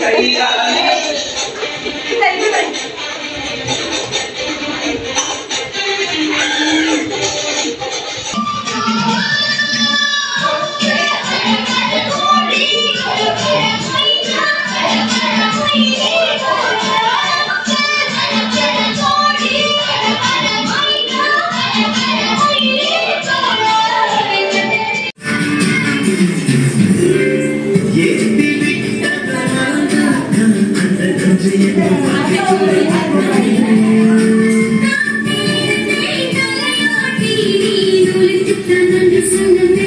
सही Thank it.